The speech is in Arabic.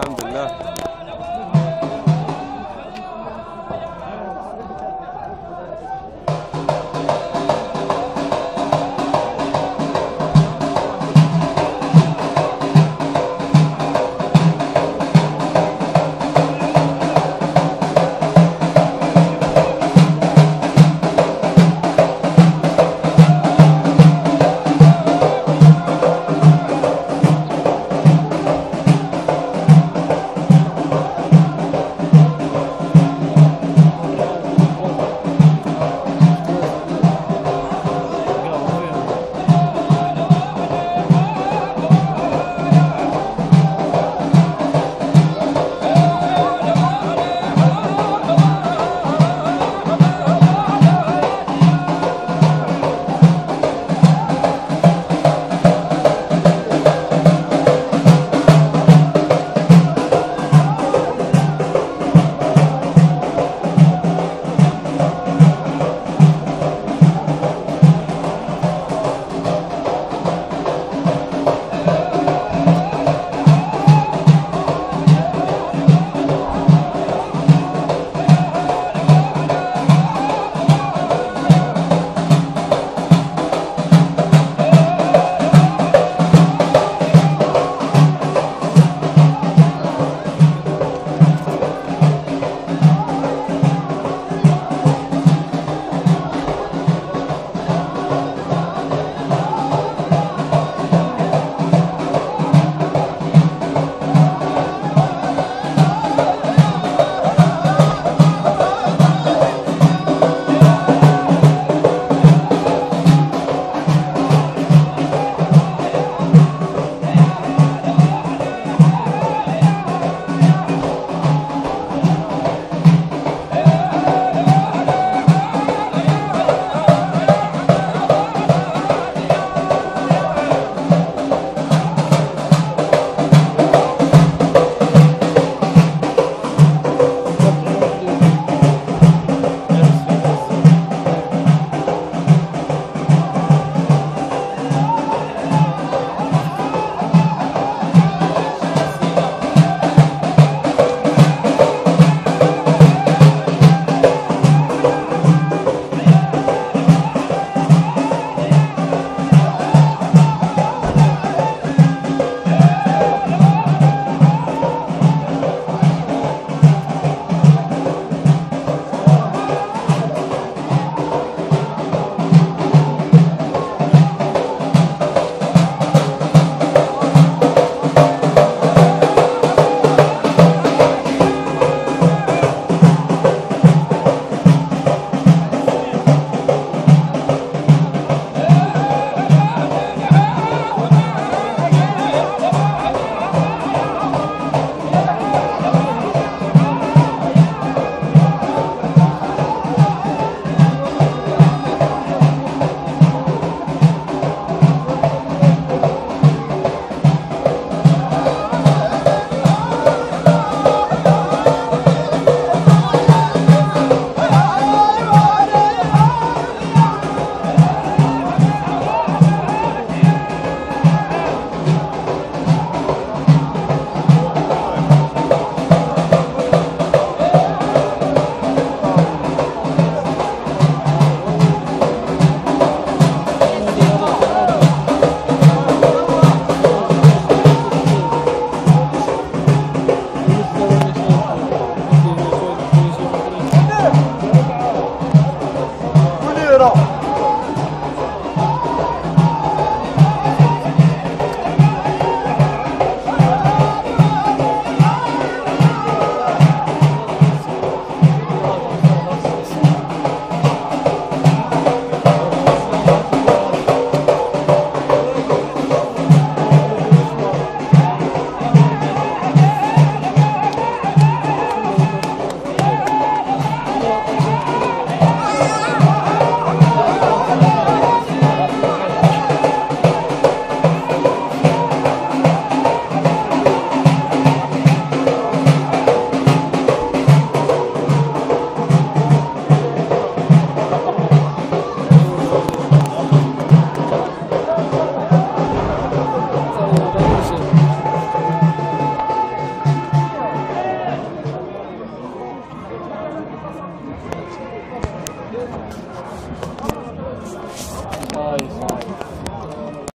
الحمد لله.